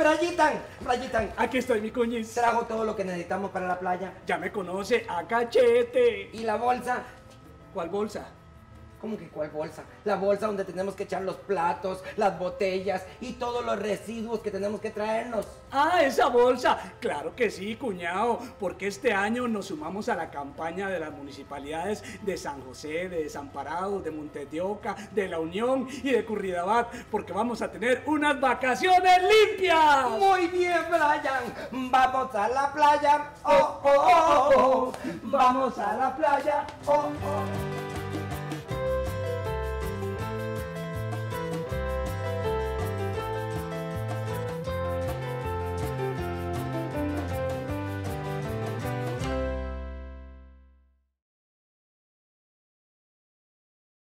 Brayitan, Brayitan, Aquí estoy, mi cuñis. trajo todo lo que necesitamos para la playa. Ya me conoce, a cachete. ¿Y la bolsa? ¿Cuál bolsa? ¿Cómo que cuál bolsa? La bolsa donde tenemos que echar los platos, las botellas y todos los residuos que tenemos que traernos. Ah, esa bolsa. Claro que sí, cuñado, porque este año nos sumamos a la campaña de las municipalidades de San José, de Desamparados, de Montes de Oca, de La Unión y de Curridabat, porque vamos a tener unas vacaciones limpias. Muy bien, Brian. Vamos a la playa. Oh, oh, oh, oh. Vamos a la playa. Oh, oh.